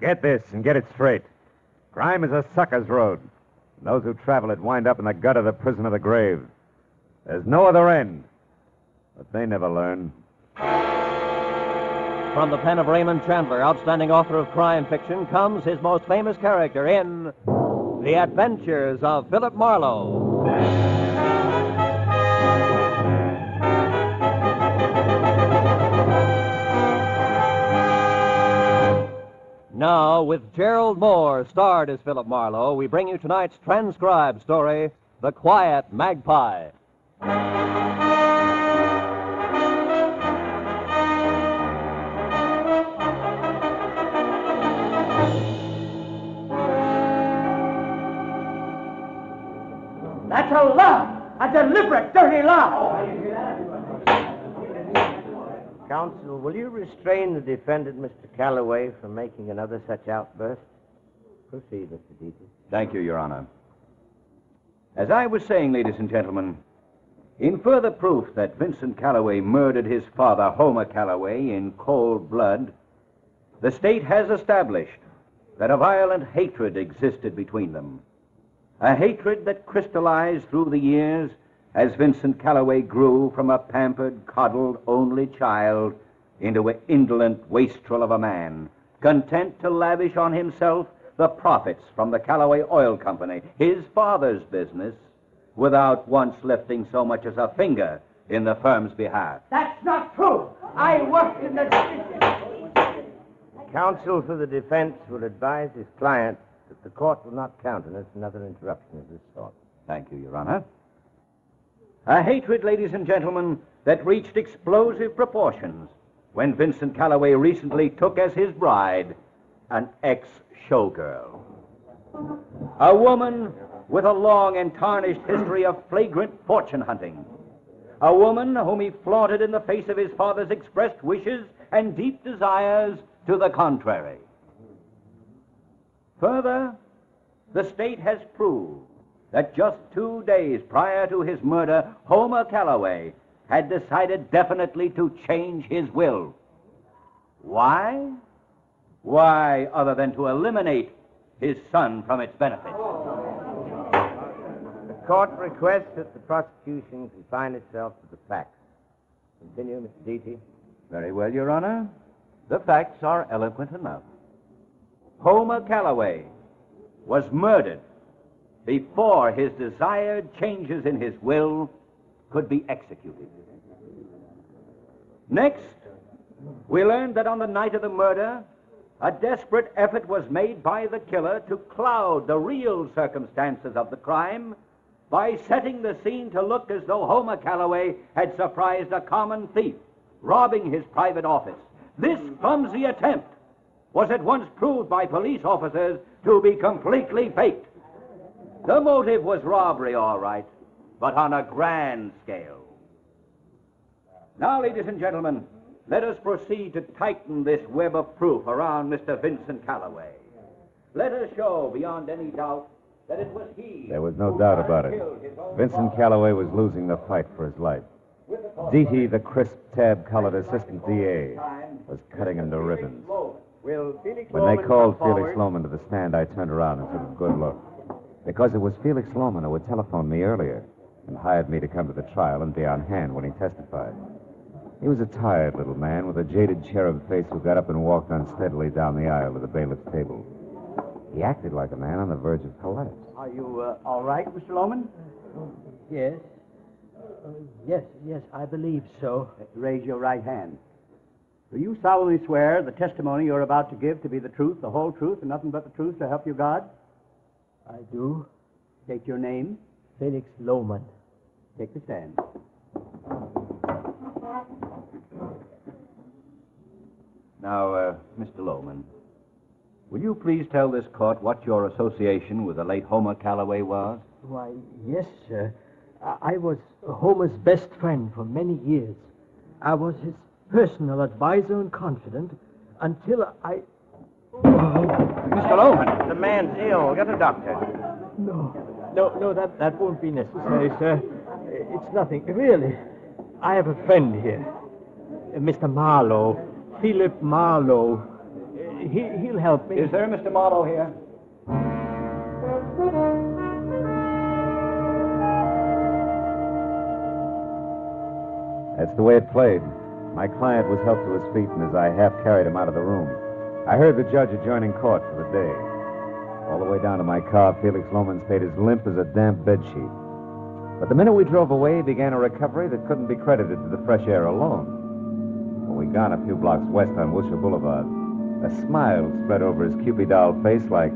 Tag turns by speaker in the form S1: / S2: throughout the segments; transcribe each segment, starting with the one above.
S1: Get this and get it straight. Crime is a sucker's road. And Those who travel it wind up in the gut of the prison of the grave. There's no other end. But they never learn.
S2: From the pen of Raymond Chandler, outstanding author of crime fiction, comes his most famous character in The Adventures of Philip Marlowe. Now, with Gerald Mohr, starred as Philip Marlowe, we bring you tonight's transcribed story, The Quiet Magpie.
S3: That's a lie. A deliberate, dirty lie.
S4: Counsel, will you restrain the defendant, Mr. Calloway, from making another such outburst? Proceed, Mr. Deaton.
S5: Thank you, Your Honor. As I was saying, ladies and gentlemen, in further proof that Vincent Calloway murdered his father, Homer Calloway, in cold blood, the state has established that a violent hatred existed between them. A hatred that crystallized through the years as Vincent Calloway grew from a pampered, coddled, only child into an indolent wastrel of a man, content to lavish on himself the profits from the Calloway Oil Company, his father's business, without once lifting so much as a finger in the firm's behalf.
S3: That's not true. I worked in the
S4: Counsel for the defense will advise his client that the court will not countenance another interruption of this sort.
S5: Thank you, Your Honor. A hatred, ladies and gentlemen, that reached explosive proportions when Vincent Calloway recently took as his bride an ex showgirl. A woman with a long and tarnished history of flagrant fortune hunting. A woman whom he flaunted in the face of his father's expressed wishes and deep desires to the contrary. Further, the state has proved that just two days prior to his murder, Homer Calloway had decided definitely to change his will. Why? Why, other than to eliminate his son from its benefits?
S4: The court requests that the prosecution confine itself to the facts. Continue, Mr. Deity.
S5: Very well, Your Honor. The facts are eloquent enough. Homer Calloway was murdered before his desired changes in his will could be executed. Next, we learned that on the night of the murder, a desperate effort was made by the killer to cloud the real circumstances of the crime by setting the scene to look as though Homer Calloway had surprised a common thief, robbing his private office. This clumsy attempt was at once proved by police officers to be completely faked. The motive was robbery, all right, but on a grand scale. Now, ladies and gentlemen, let us proceed to tighten this web of proof around Mr. Vincent Calloway. Let us show beyond any doubt that it was he.
S1: There was no doubt about it. Vincent Calloway was losing the fight for his life. Deety, the crisp, tab-colored assistant DA, was cutting him to ribbons. When they called Felix Loman to the stand, I turned around and took a good look. Because it was Felix Loman who had telephoned me earlier and hired me to come to the trial and be on hand when he testified. He was a tired little man with a jaded cherub face who got up and walked unsteadily down the aisle to the bailiff's table. He acted like a man on the verge of collapse.
S6: Are you uh, all right, Mr. Loman?
S3: Yes. Uh, yes, yes, I believe so.
S6: Raise your right hand. Do you solemnly swear the testimony you're about to give to be the truth, the whole truth, and nothing but the truth to help you God?
S3: I do.
S6: Take your name.
S3: Felix Loman.
S6: Take the stand.
S5: Now, uh, Mr. Loman, will you please tell this court what your association with the late Homer Calloway was?
S3: Why, yes, sir. I, I was Homer's best friend for many years. I was his personal advisor and confidant until I.
S5: Mr. Loman!
S4: The man's ill. Get a doctor.
S3: No, no, no, that, that won't be necessary, sir. It's nothing. Really. I have a friend here. Uh, Mr. Marlowe. Philip Marlowe. he, he'll help me.
S5: Is there Mr. Marlowe here?
S1: That's the way it played. My client was helped to his feet, and as I half carried him out of the room, I heard the judge adjourning court for the day. All the way down to my car, Felix Loman stayed as limp as a damp bedsheet. But the minute we drove away, he began a recovery that couldn't be credited to the fresh air alone. When we got a few blocks west on Wilshire Boulevard, a smile spread over his Cupid doll face like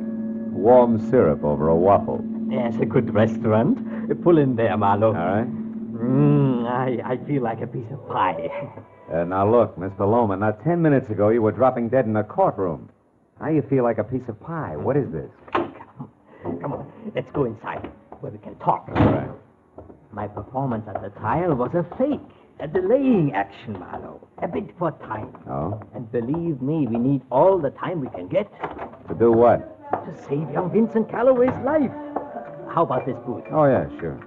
S1: warm syrup over a waffle.
S3: There's a good restaurant. Pull in there, Marlowe.
S1: All right?
S3: Mm, I, I feel like a piece of pie.
S1: Uh, now, look, Mr. Loman, not ten minutes ago you were dropping dead in a courtroom. Now you feel like a piece of pie. What is this?
S3: Come on, come on. let's go inside where we can talk.
S1: All right.
S3: My performance at the trial was a fake, a delaying action, Marlowe. A bit for time.
S1: Oh?
S3: And believe me, we need all the time we can get
S1: To do what?
S3: to save young Vincent Calloway's life. How about this booth?
S1: Oh, yeah, sure.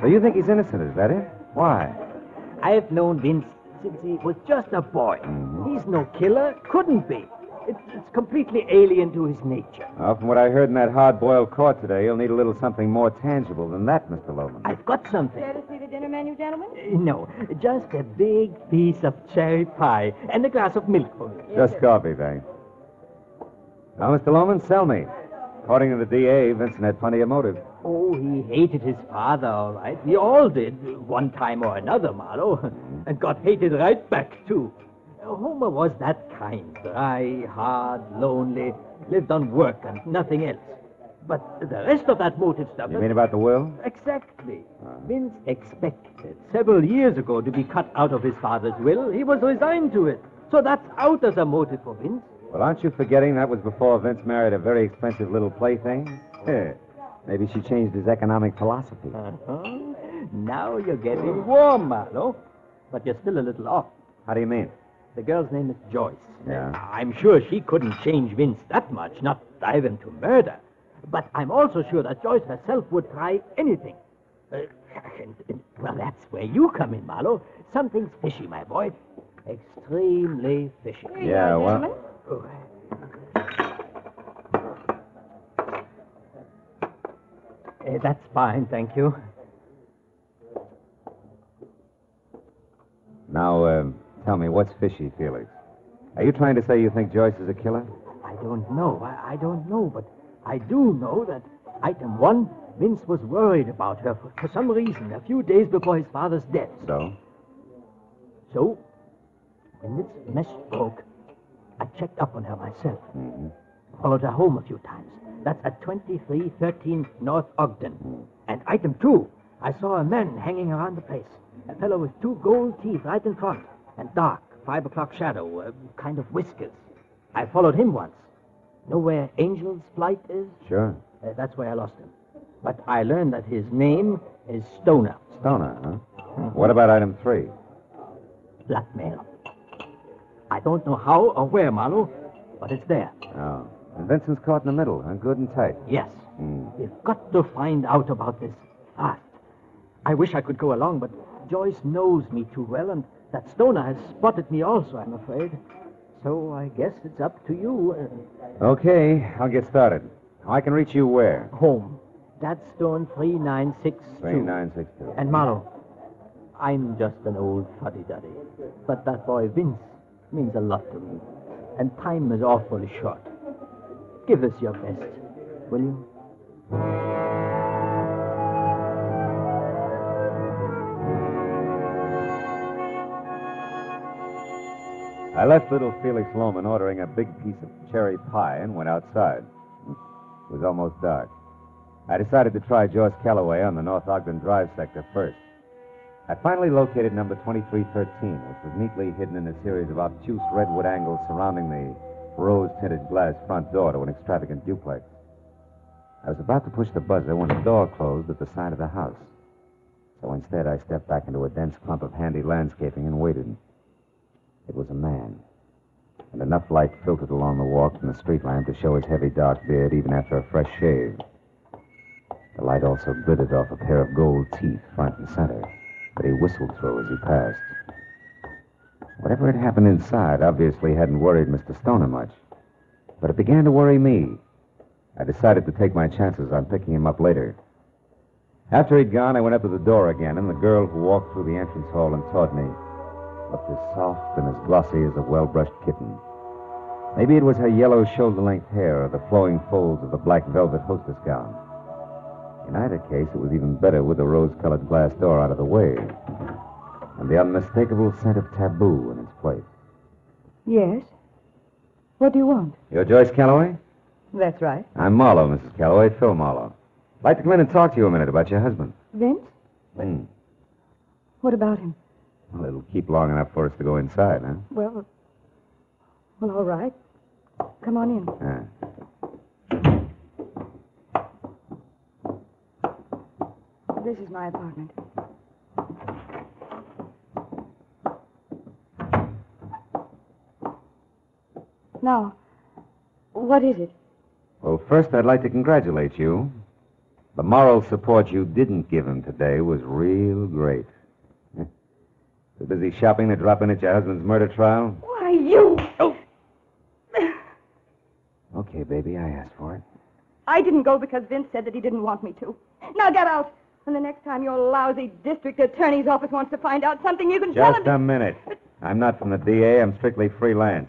S1: So you think he's innocent, is that it? Why?
S3: I've known Vince since he was just a boy. He's no killer, couldn't be. It's, it's completely alien to his nature.
S1: Well, from what I heard in that hard-boiled court today, you'll need a little something more tangible than that, Mr. Loman.
S3: I've got something.
S7: Care to see the dinner menu, gentlemen?
S3: Uh, No, just a big piece of cherry pie and a glass of milk for me.
S1: Just coffee, thanks. Now, Mr. Loman, sell me. According to the DA, Vincent had plenty of motive.
S3: Oh, he hated his father, all right. We all did, one time or another, Marlowe. And got hated right back, too. Homer was that kind. Dry, hard, lonely, lived on work and nothing else. But the rest of that motive stuff...
S1: You mean about the will?
S3: Exactly. Ah. Vince expected several years ago to be cut out of his father's will. He was resigned to it. So that's out as a motive for Vince.
S1: Well, aren't you forgetting that was before Vince married a very expensive little plaything? Oh. Heh. Maybe she changed his economic philosophy.
S3: Uh-huh. Now you're getting warm, Marlowe. But you're still a little off.
S1: How do you mean?
S3: The girl's name is Joyce.
S1: Yeah.
S3: I'm sure she couldn't change Vince that much, not drive him to murder. But I'm also sure that Joyce herself would try anything. Uh, and- and- well, that's where you come in, Marlowe. Something's fishy, my boy. Extremely fishy.
S1: Yeah, well-
S3: Oh. Uh, that's fine, thank you.
S1: Now, uh, tell me, what's fishy, Felix? Are you trying to say you think Joyce is a killer?
S3: I don't know. I, I don't know, but I do know that item one, Vince was worried about her for, for some reason a few days before his father's death.
S1: So?
S3: So, when this mess broke, I checked up on her myself.
S1: Mm-hmm.
S3: Followed her home a few times. That's at 2313 North Ogden. And item two, I saw a man hanging around the place. A fellow with two gold teeth right in front. And dark, five o'clock shadow, uh, kind of whiskers. I followed him once. Know where Angel's Flight is?
S1: Sure.
S3: Uh, that's where I lost him. But I learned that his name is Stoner.
S1: Stoner, huh? What about item three?
S3: Blackmail. I don't know how or where, Marlowe, but it's there.
S1: Oh. And Vincent's caught in the middle, huh? good and tight.
S3: Yes.
S1: Hmm.
S3: We've got to find out about this fast. I wish I could go along, but Joyce knows me too well, and that Stoner has spotted me also, I'm afraid. So I guess it's up to you.
S1: Okay, I'll get started. I can reach you where?
S3: Uh, home. Gladstone 3962.
S1: 3962.
S3: And Marlowe, I'm just an old fuddy-duddy. But that boy Vince means a lot to me. And time is awfully short. Give us your best, will you?
S1: I left little Felix Loman ordering a big piece of cherry pie and went outside. It was almost dark. I decided to try Joyce Calloway on the North Ogden Drive sector first. I finally located number 2313, which was neatly hidden in a series of obtuse redwood angles surrounding the rose tinted glass front door to an extravagant duplex. I was about to push the buzzer when the door closed at the side of the house. So instead, I stepped back into a dense clump of handy landscaping and waited. It was a man. And enough light filtered along the walk from the street lamp to show his heavy dark beard even after a fresh shave. The light also glittered off a pair of gold teeth front and center that he whistled through as he passed. Whatever had happened inside obviously hadn't worried Mr. Stoner much. But it began to worry me. I decided to take my chances on picking him up later. After he'd gone, I went up to the door again, and the girl who walked through the entrance hall and taught me looked as soft and as glossy as a well brushed kitten. Maybe it was her yellow shoulder length hair or the flowing folds of the black velvet hostess gown. In either case, it was even better with the rose colored glass door out of the way and the unmistakable scent of Tabu in its place.
S7: Yes. What do you want?
S1: You're Joyce Calloway?
S7: That's right.
S1: I'm Marlowe, Mrs. Calloway, Phil Marlowe. I'd like to come in and talk to you a minute about your husband.
S7: Vince?
S1: Hmm.
S7: What about him?
S1: Well, it'll keep long enough for us to go inside, huh?
S7: Well, well, all right. Come on in.
S1: Ah.
S7: This is my apartment. Now, what is it?
S1: Well, first, I'd like to congratulate you. The moral support you didn't give him today was real great. So busy shopping to drop in at your husband's murder trial?
S7: Why, you. Oh.
S1: Okay, baby, I asked for it.
S7: I didn't go because Vince said that he didn't want me to. Now get out. And the next time your lousy district attorney's office wants to find out something, you can tell
S1: Just a minute. I'm not from the DA. I'm strictly freelance.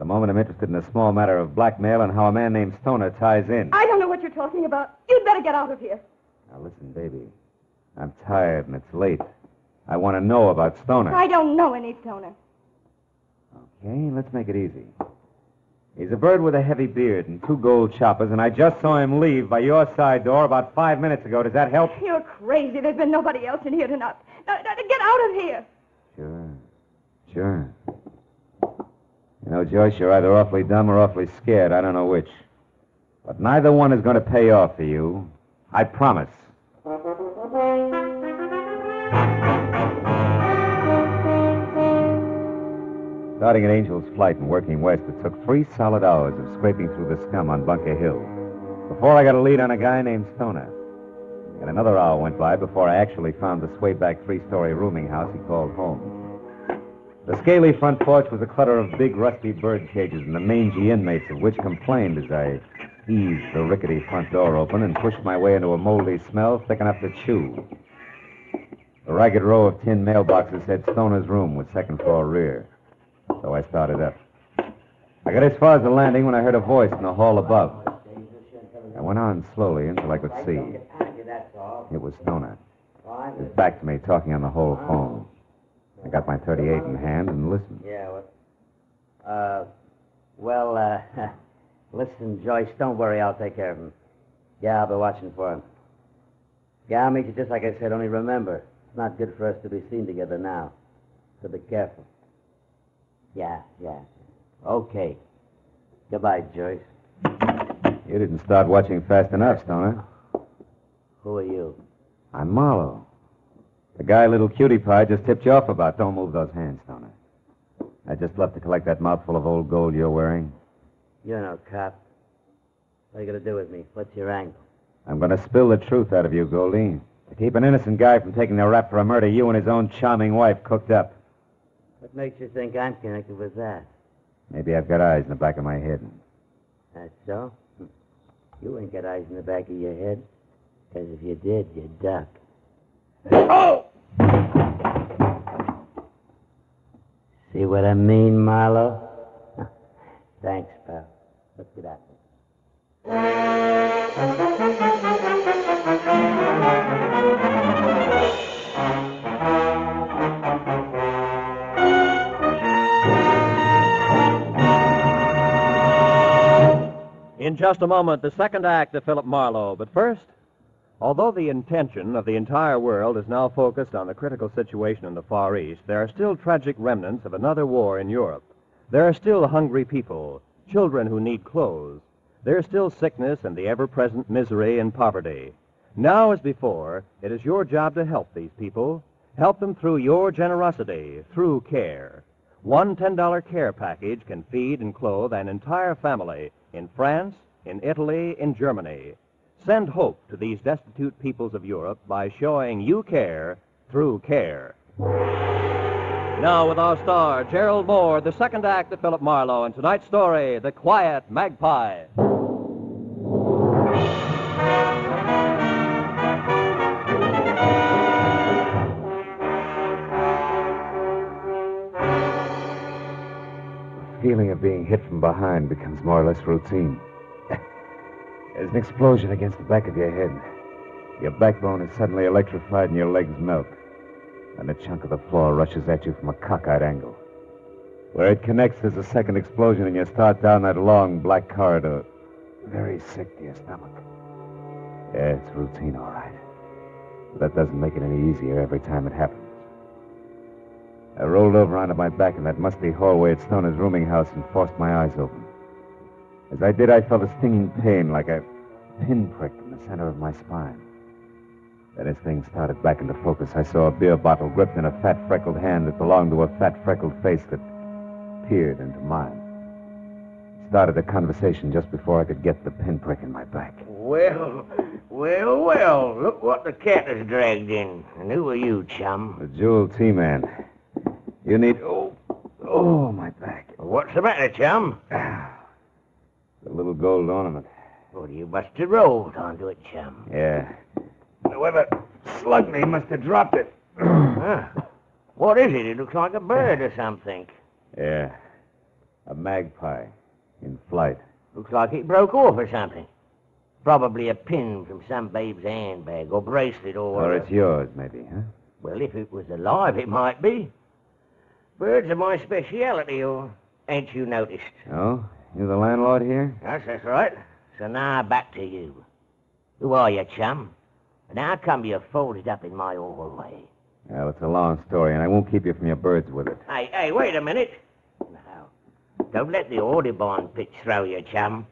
S1: The moment, I'm interested in a small matter of blackmail and how a man named Stoner ties in.
S7: I don't know what you're talking about. You'd better get out of here.
S1: Now, listen, baby. I'm tired and it's late. I want to know about Stoner.
S7: I don't know any stoner.
S1: Okay, let's make it easy. He's a bird with a heavy beard and two gold choppers, and I just saw him leave by your side door about five minutes ago. Does that help?
S7: You're crazy. There's been nobody else in here tonight. Now, now, get out of here.
S1: Sure. Sure. You know, Joyce, you're either awfully dumb or awfully scared. I don't know which. But neither one is going to pay off for you. I promise. Starting at Angel's Flight and working west, it took three solid hours of scraping through the scum on Bunker Hill before I got a lead on a guy named Stoner. And another hour went by before I actually found the swayback three-story rooming house he called home. The scaly front porch was a clutter of big, rusty bird cages, and the mangy inmates of which complained as I eased the rickety front door open and pushed my way into a moldy smell thick enough to chew. The ragged row of tin mailboxes said Stoner's room was second floor rear. So I started up. I got as far as the landing when I heard a voice in the hall above. I went on slowly until I could see. It was Stoner. His back to me, talking on the whole phone. I got my 38 in hand and listened.
S4: Yeah, well, uh, well, uh, listen, Joyce, don't worry, I'll take care of him. Yeah, I'll be watching for him. Yeah, I'll meet you just like I said, only remember, it's not good for us to be seen together now. So be careful. Yeah, yeah. Okay. Goodbye, Joyce.
S1: You didn't start watching fast enough, Stoner.
S4: Who are you?
S1: I'm Marlowe. The guy little cutie pie just tipped you off about. Don't move those hands, Stoner. I just left to collect that mouthful of old gold you're wearing.
S4: You're no cop. What are you going to do with me? What's your angle?
S1: I'm going to spill the truth out of you, Goldie. To keep an innocent guy from taking the rap for a murder you and his own charming wife cooked up.
S4: What makes you think I'm connected with that?
S1: Maybe I've got eyes in the back of my head.
S4: That's so? Hm. You ain't got eyes in the back of your head. Because if you did, you'd duck. Oh! See what I mean, Marlowe? Thanks, pal. Let's get out.
S2: In just a moment, the second act of Philip Marlowe. But first, although the intention of the entire world is now focused on the critical situation in the Far East, there are still tragic remnants of another war in Europe. There are still hungry people, children who need clothes. There is still sickness and the ever present misery and poverty. Now, as before, it is your job to help these people. Help them through your generosity, through care. One $10 care package can feed and clothe an entire family in France, in Italy, in Germany. Send hope to these destitute peoples of Europe by showing you care through care.
S5: Now, with our star, Gerald Mohr, the second act of Philip Marlowe, and tonight's story, The Quiet Magpie.
S1: The feeling of being hit from behind becomes more or less routine. There's an explosion against the back of your head. Your backbone is suddenly electrified and your legs melt. And a chunk of the floor rushes at you from a cockeyed angle. Where it connects, there's a second explosion, and you start down that long black corridor. Very sick to your stomach. Yeah, it's routine, all right. But that doesn't make it any easier every time it happens. I rolled over onto my back in that musty hallway at Stoner's rooming house and forced my eyes open. As I did, I felt a stinging pain like a pinprick in the center of my spine. Then, as things started back into focus, I saw a beer bottle gripped in a fat, freckled hand that belonged to a fat, freckled face that peered into mine. Started a conversation just before I could get the pinprick in my back.
S8: Well, well, well, look what the cat has dragged in. And who are you, chum?
S1: The Jewel Tea Man. You need. Oh, oh, my back.
S8: What's the matter, chum? Ah.
S1: The little gold ornament.
S8: Well, oh, you must have rolled onto it, chum.
S1: Yeah. Whoever slugged me must have dropped it.
S8: Huh. Ah. What is it? It looks like a bird or something.
S1: Yeah. A magpie in flight.
S8: Looks like it broke off or something. Probably a pin from some babe's handbag or bracelet or...
S1: Or it's yours, maybe, huh?
S8: Well, if it was alive, it might be. Birds are my speciality, or ain't you noticed?
S1: Oh? You the landlord here?
S8: Yes, that's right. So now back to you. Who are you, chum? And how come you're folded up in my hallway?
S1: Well, it's a long story, and I won't keep you from your birds with it.
S8: Hey, hey, wait a minute. Now, don't let the Audubon pitch throw you, chum.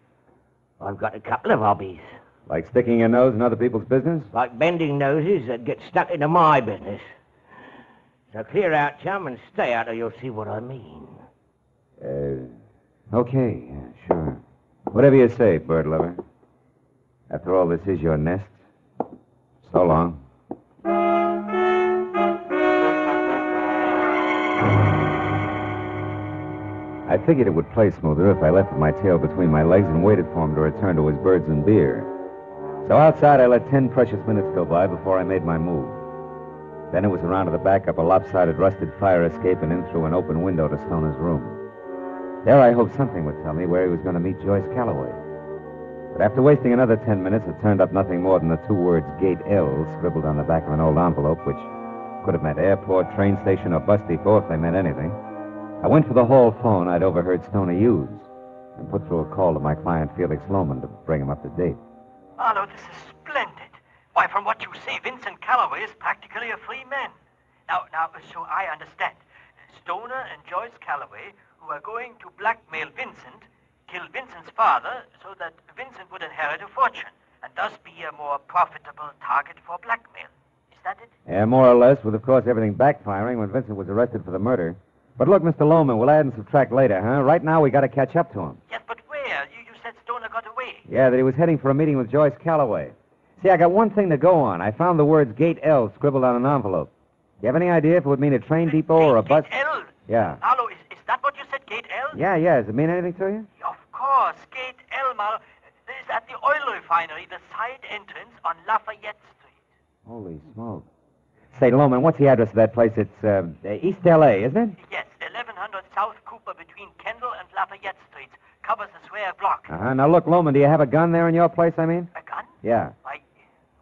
S8: I've got a couple of hobbies,
S1: Like sticking your nose in other people's business?
S8: like bending noses that get stuck into my business. So clear out, chum, and stay out, or you'll see what I mean.
S1: Uh, okay, sure. Whatever you say, bird lover. After all, this is your nest. So long. I figured it would play smoother if I left my tail between my legs and waited for him to return to his birds and beer. So outside, I let ten precious minutes go by before I made my move. Then it was around to the back up a lopsided, rusted fire escape and in through an open window to Stoner's room. There, I hoped something would tell me where he was going to meet Joyce Calloway. But after wasting another ten minutes, it turned up nothing more than the two words Gate L scribbled on the back of an old envelope, which could have meant airport, train station, or bus depot if they meant anything. I went for the hall phone I'd overheard Stoner use and put through a call to my client, Felix Loman, to bring him up to date.
S2: Marlowe, this is splendid. Why, from what you say, Vincent Calloway is practically a free man. Now, now, so I understand. Stoner and Joyce Calloway, who are going to blackmail Vincent, kill Vincent's father so that Vincent would inherit a fortune and thus be a more profitable target for blackmail. Is that it?
S1: Yeah, more or less, with, of course, everything backfiring when Vincent was arrested for the murder. But look, Mr. Loman, we'll add and subtract later, huh? Right now, we got to catch up to him.
S2: Yes, but where? You, you said Stoner got away.
S1: Yeah, that he was heading for a meeting with Joyce Calloway. See, I got one thing to go on. I found the words Gate L scribbled on an envelope. Do you have any idea if it would mean a train depot or a bus?
S2: Gate L.
S1: Yeah.
S2: Marlowe, is, is that what you said, Gate L?
S1: Yeah, yeah. Does it mean anything to you?
S2: Of course, Gate. This is at the oil refinery, the side entrance on Lafayette Street.
S1: Holy smoke. Say, Loman, what's the address of that place? It's uh, East L.A., isn't it?
S2: Yes, 1100 South Cooper between Kendall and Lafayette Streets. Covers the square block.
S1: Uh-huh. Now, look, Loman, do you have a gun there in your place, I mean?
S2: A gun?
S1: Yeah.
S2: Why,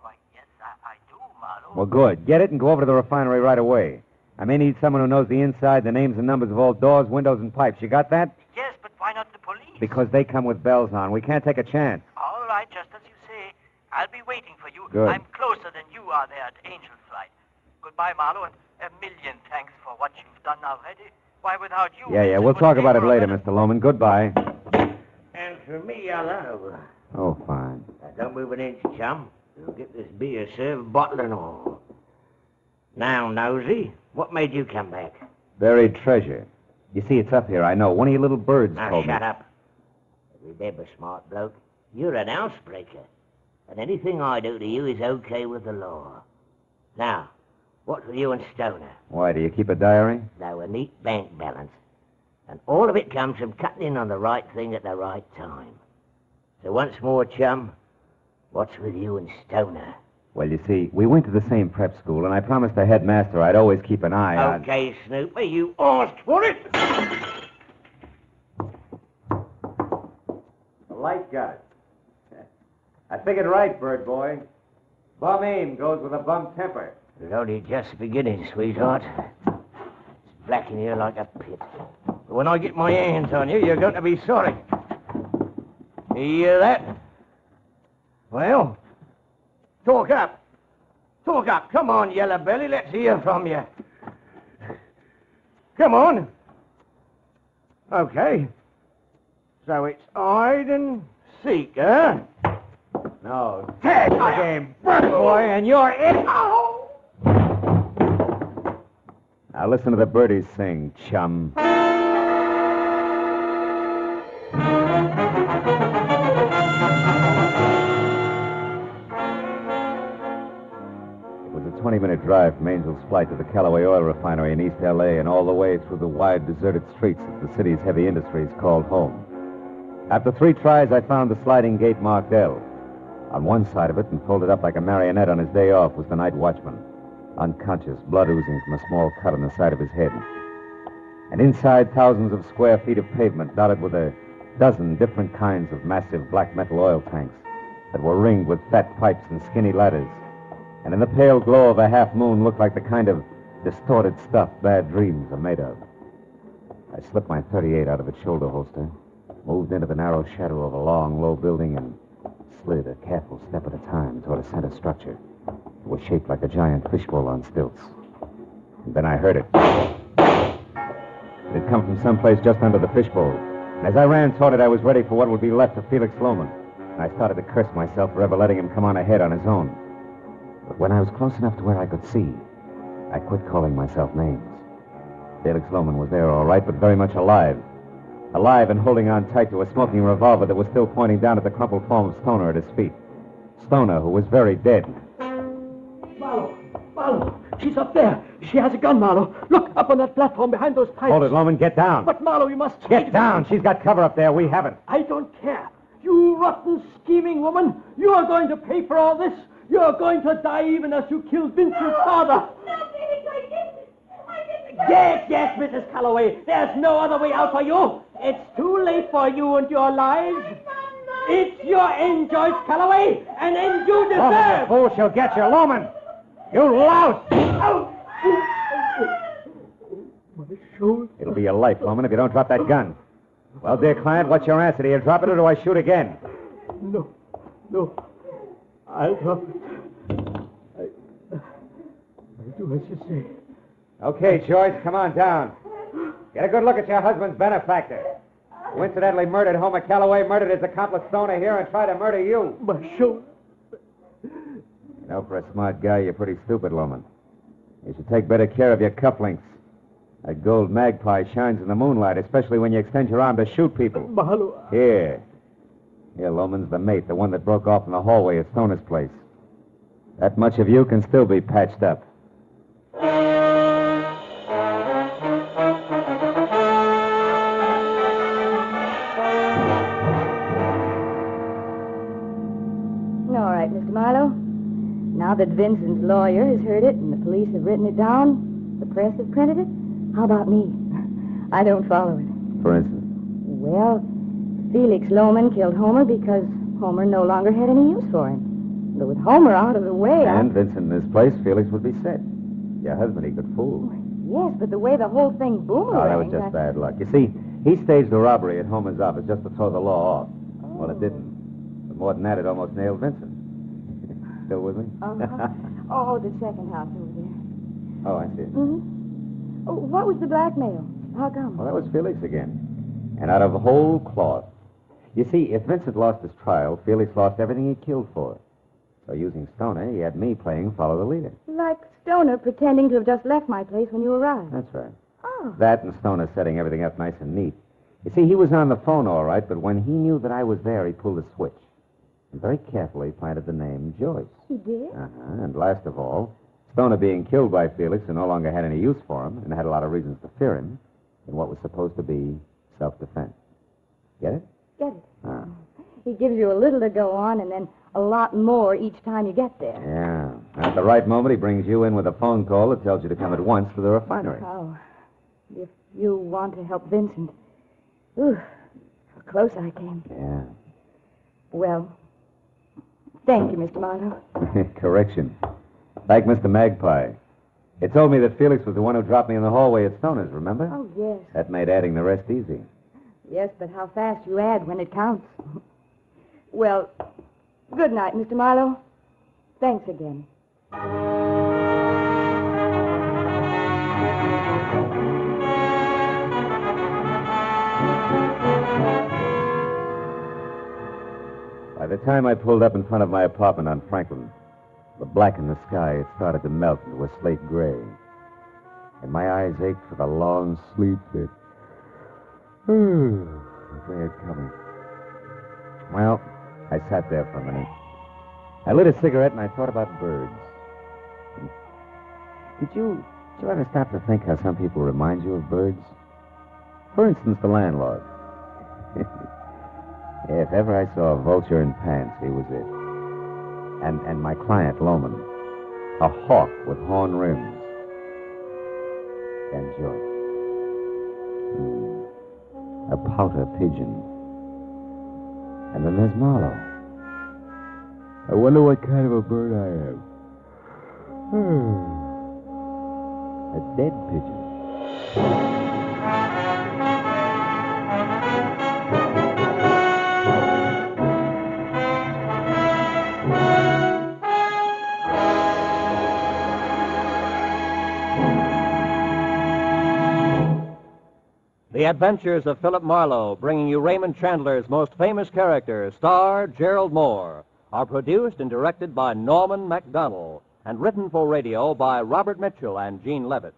S2: why, yes, I, I do, Marlowe.
S1: Well, good. Get it and go over to the refinery right away. I may need someone who knows the inside, the names and numbers of all doors, windows, and pipes. You got that?
S2: Yes, but why not the police?
S1: Because they come with bells on. We can't take a chance.
S2: All right, just as you say. I'll be waiting for you.
S1: Good.
S2: I'm closer than you are there at Angel Flight. Goodbye, Marlowe, and a million thanks for what you've done already. Why, without you...
S1: Yeah, yeah. We'll talk about it later, Mr. Loman. Goodbye.
S8: And for me, hello.
S1: Oh, fine.
S8: Now, don't move an inch, chum. You'll get this beer served, bottle and all. Now, Nosey, what made you come back?
S1: Buried treasure. You see, it's up here, I know. One of your little birds
S8: Now,
S1: told
S8: shut
S1: me.
S8: up. Remember, smart bloke, you're an housebreaker. And anything I do to you is okay with the law. Now, What's with you and Stoner?
S1: Why, do you keep a diary?
S8: Now, a neat bank balance. And all of it comes from cutting in on the right thing at the right time. So once more, chum, what's with you and Stoner?
S1: Well, you see, we went to the same prep school, and I promised the headmaster I'd always keep an eye on.
S8: Okay, Snooper, you asked for it.
S1: The light got it. I figured right, bird boy. Bum aim goes with a bum temper.
S8: It's only just beginning, sweetheart. It's black in here like a pit. But when I get my hands on you, you're going to be sorry. You hear that? Well, talk up. Talk up. Come on, Yellow Belly. Let's hear from you. Come on. Okay. So it's hide and seek, huh?
S1: No.
S8: Tag the game, bird boy, and you're in.
S1: Now listen to the birdies sing, chum. 20 minute drive from Angel's Flight to the Calloway Oil Refinery in East L.A. and all the way through the wide, deserted streets that the city's heavy industries called home. After three tries, I found the sliding gate marked L. On one side of it, and folded up like a marionette on his day off, was the night watchman, unconscious, blood oozing from a small cut on the side of his head. And inside, thousands of square feet of pavement dotted with a dozen different kinds of massive black metal oil tanks that were ringed with fat pipes and skinny ladders. And in the pale glow of a half moon looked like the kind of distorted stuff bad dreams are made of. I slipped my 38 out of its shoulder holster, moved into the narrow shadow of a long, low building, and slid a careful step at a time toward a center structure. It was shaped like a giant fishbowl on stilts. And then I heard it. It had come from someplace just under the fishbowl. And as I ran toward it, I was ready for what would be left of Felix Loman. And I started to curse myself for ever letting him come on ahead on his own. But when I was close enough to where I could see, I quit calling myself names. Felix Loman was there all right, but very much alive. Alive and holding on tight to a smoking revolver that was still pointing down at the crumpled form of Stoner at his feet. Stoner, who was very dead.
S3: Marlowe! Marlowe! She's up there! She has a gun, Marlowe! Look, up on that platform behind those pipes!
S1: Hold it, Loman. Get down.
S3: But, Marlowe, you must...
S1: Get down. She's got cover up there. We haven't.
S3: I don't care. You rotten, scheming woman! You are going to pay for all this! You're going to die even as you killed Vincent's father!
S7: No, Felix, I didn't. I didn't.
S3: Yes, yes, Mrs. Calloway. There's no other way out for you. It's too late for you and your lives. It's your end, Joyce Calloway, an end you
S1: Loman, you
S3: deserve.
S1: fool. She'll get you. Loman. You louse.
S3: My shoulder.
S1: It'll be your life, Loman, if you don't drop that gun. Well, dear client, what's your answer? Do you drop it or do I shoot again?
S3: No, no. I'll drop. I, I'll do as you say.
S1: Okay, Joyce, come on down. Get a good look at your husband's benefactor. Who incidentally murdered Homer Calloway, murdered his accomplice Stoner here, and tried to murder you.
S3: My shoulder.
S1: You know, for a smart guy, you're pretty stupid, Loman. You should take better care of your cufflinks. That gold magpie shines in the moonlight, especially when you extend your arm to shoot people.
S3: Marlowe,
S1: Here. Here, Loman's the mate, the one that broke off in the hallway at Stoner's place. That much of you can still be patched up.
S7: All right, Mr. Marlowe. Now that Vincent's lawyer has heard it and the police have written it down, the press have printed it, how about me? I don't follow it.
S1: For instance.
S7: Well, Felix Loman killed Homer because Homer no longer had any use for him. But with Homer out of the way, I-
S1: And Vincent in his place, Felix would be set. Your husband he could fool.
S7: Yes, but the way the whole thing boomeranged...
S1: Oh, that was just
S7: I-
S1: bad luck. You see, he staged a robbery at Homer's office just to throw the law off. Well, it didn't. But more than that, it almost nailed Vincent. Still with me?
S7: Uh-huh. oh, the second house over there.
S1: oh, I see.
S7: Mm-hmm. Oh, what was the blackmail? How come?
S1: Well, that was Felix again. And out of whole cloth. You see, if Vincent lost his trial, Felix lost everything he killed for. So using Stoner, he had me playing follow the leader.
S7: Like Stoner pretending to have just left my place when you arrived.
S1: That's right.
S7: Oh.
S1: That and Stoner setting everything up nice and neat. You see, he was on the phone all right, but when he knew that I was there, he pulled a switch. And very carefully planted the name Joyce.
S7: He did?
S1: Uh-huh. And last of all, Stoner being killed by Felix, who no longer had any use for him and had a lot of reasons to fear him, in what was supposed to be self defense. Get it?
S7: Get it? He gives you a little to go on and then a lot more each time you get there.
S1: Yeah. At the right moment, he brings you in with a phone call that tells you to come at once to the refinery.
S7: Oh, if you want to help Vincent. Ooh, how close I came.
S1: Yeah.
S7: Well, thank you, Mr. Marlowe.
S1: Correction. Like Mr. Magpie. It told me that Felix was the one who dropped me in the hallway at Stoner's, remember?
S7: Oh, yes.
S1: That made adding the rest easy.
S7: Yes, but how fast you add when it counts. well, good night, Mr. Marlowe. Thanks again.
S1: By the time I pulled up in front of my apartment on Franklin, the black in the sky had started to melt into a slate gray. And my eyes ached for the long sleep that that they had coming. Well, I sat there for a minute. I lit a cigarette and I thought about birds. Did you, did you ever stop to think how some people remind you of birds? For instance, the landlord. if ever I saw a vulture in pants, he was it. And, and my client, Loman, a hawk with horn rims. And. Hmm. A pouter pigeon. And then there's Marlowe. I wonder what kind of a bird I am. Hmm. a dead pigeon.
S5: The Adventures of Philip Marlowe, bringing you Raymond Chandler's most famous character, star Gerald Mohr, are produced and directed by Norman Macdonnell and written for radio by Robert Mitchell and Gene Levitt.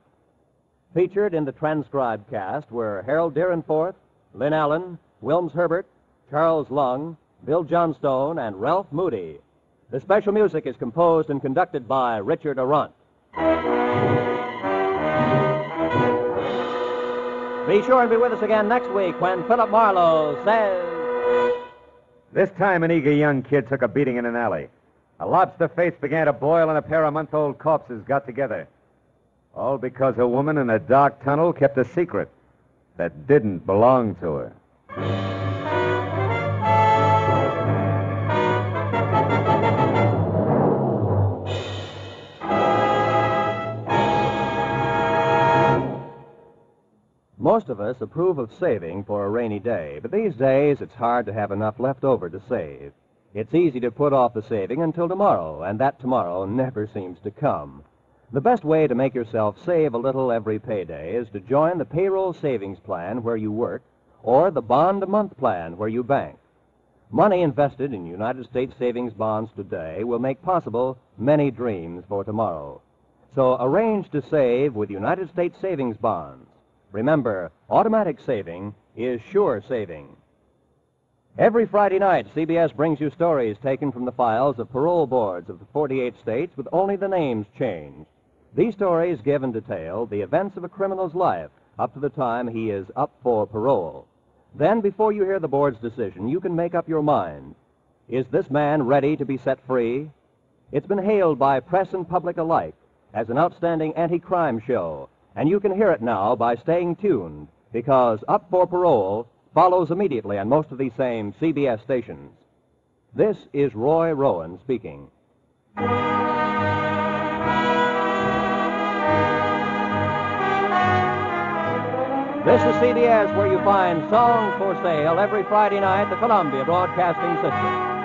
S5: Featured in the transcribed cast were Harold Dryenforth, Lynn Allen, Wilms Herbert, Charles Lung, Bill Johnstone, and Ralph Moody. The special music is composed and conducted by Richard Aurandt. Be sure and be with us again next week when Philip Marlowe says.
S1: This time, an eager young kid took a beating in an alley. A lobster face began to boil, and a pair of month old corpses got together. All because a woman in a dark tunnel kept a secret that didn't belong to her.
S5: Most of us approve of saving for a rainy day, but these days it's hard to have enough left over to save. It's easy to put off the saving until tomorrow, and that tomorrow never seems to come. The best way to make yourself save a little every payday is to join the payroll savings plan where you work or the bond a month plan where you bank. Money invested in United States savings bonds today will make possible many dreams for tomorrow. So arrange to save with United States savings bonds. Remember, automatic saving is sure saving. Every Friday night, CBS brings you stories taken from the files of parole boards of the 48 states with only the names changed. These stories give in detail the events of a criminal's life up to the time he is up for parole. Then, before you hear the board's decision, you can make up your mind. Is this man ready to be set free? It's been hailed by press and public alike as an outstanding anti crime show, and you can hear it now by staying tuned because Up for Parole follows immediately on most of these same CBS stations. This is Roy Rowan speaking. This is CBS where you find songs for sale every Friday night, the Columbia Broadcasting System.